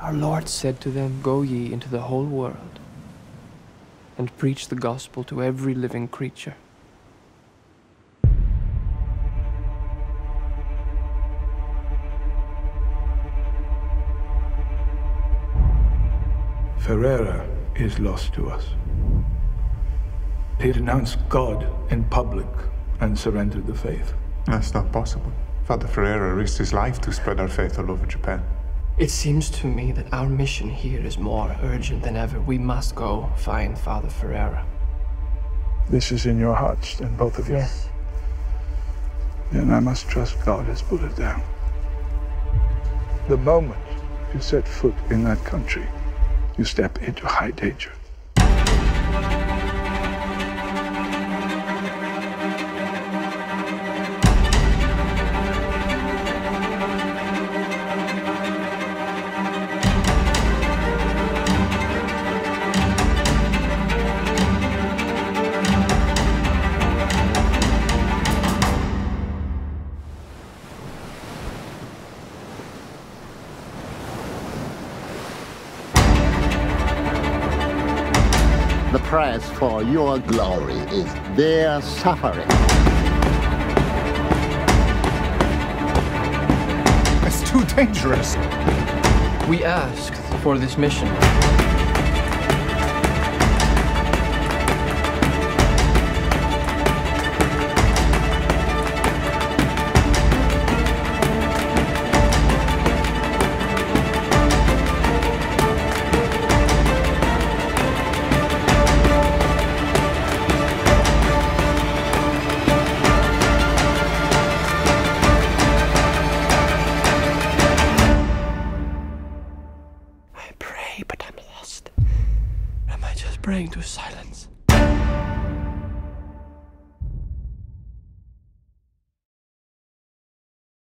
Our Lord said to them, Go ye into the whole world and preach the gospel to every living creature. Ferreira is lost to us. He denounced God in public and surrendered the faith. That's not possible. Father Ferreira risked his life to spread our faith all over Japan. It seems to me that our mission here is more urgent than ever. We must go find Father Ferreira. This is in your hearts, then, both of you? Yes. Then I must trust God has put it down. The moment you set foot in that country, you step into high danger. The price for your glory is their suffering. It's too dangerous. We asked for this mission. Praying to silence?